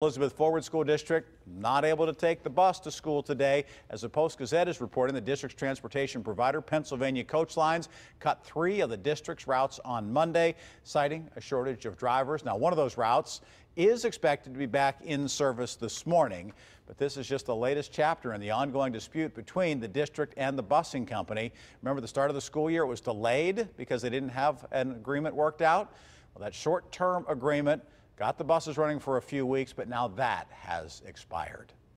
Elizabeth Forward School District not able to take the bus to school today. As the Post Gazette is reporting, the district's transportation provider, Pennsylvania Coach Lines, cut three of the district's routes on Monday, citing a shortage of drivers. Now, one of those routes is expected to be back in service this morning, but this is just the latest chapter in the ongoing dispute between the district and the busing company. Remember, the start of the school year it was delayed because they didn't have an agreement worked out. Well, that short-term agreement Got the buses running for a few weeks, but now that has expired.